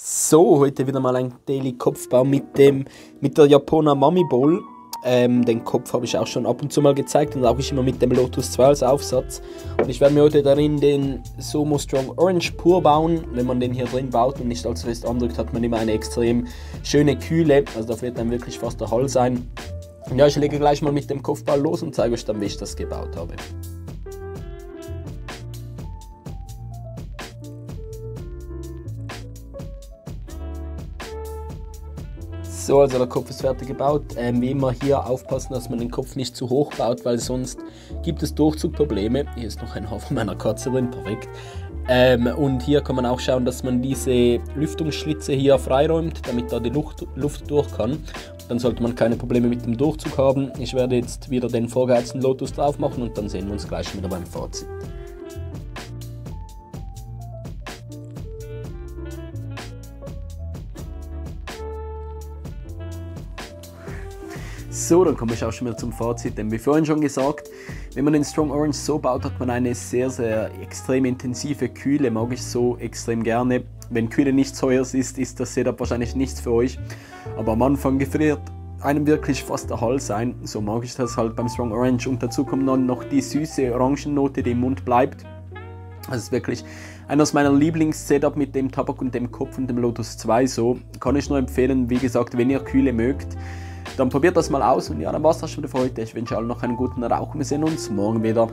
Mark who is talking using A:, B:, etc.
A: So, heute wieder mal ein Daily Kopfbau mit dem mit der Japona Mami Bowl. Ähm, den Kopf habe ich auch schon ab und zu mal gezeigt und auch ich immer mit dem Lotus 2 als Aufsatz. Und ich werde mir heute darin den Somo Strong Orange pur bauen. Wenn man den hier drin baut und nicht allzu fest andrückt, hat man immer eine extrem schöne Kühle. Also da wird dann wirklich fast der Hall sein. Ja, ich lege gleich mal mit dem Kopfball los und zeige euch dann, wie ich das gebaut habe. So, also der Kopf ist fertig gebaut. Ähm, wie immer hier aufpassen, dass man den Kopf nicht zu hoch baut, weil sonst gibt es Durchzugprobleme. Hier ist noch ein Haar von meiner Katze drin, perfekt. Ähm, und hier kann man auch schauen, dass man diese Lüftungsschlitze hier freiräumt, damit da die Luft, Luft durch kann. Dann sollte man keine Probleme mit dem Durchzug haben. Ich werde jetzt wieder den vorgeheizten Lotus drauf machen und dann sehen wir uns gleich wieder beim Fazit. So, dann komme ich auch schon wieder zum Fazit. Denn wie vorhin schon gesagt, wenn man den Strong Orange so baut, hat man eine sehr, sehr extrem intensive Kühle. Mag ich so extrem gerne. Wenn Kühle nicht so ist, ist das Setup wahrscheinlich nichts für euch. Aber am Anfang gefriert einem wirklich fast der Hals ein. So mag ich das halt beim Strong Orange. Und dazu kommt dann noch die süße Orangennote, die im Mund bleibt. Das ist wirklich eines meiner Lieblings-Setup mit dem Tabak und dem Kopf und dem Lotus 2 so. Kann ich nur empfehlen, wie gesagt, wenn ihr Kühle mögt, dann probiert das mal aus und ja, dann war es das schon für heute. Ich wünsche allen noch einen guten Rauch. Wir sehen uns morgen wieder.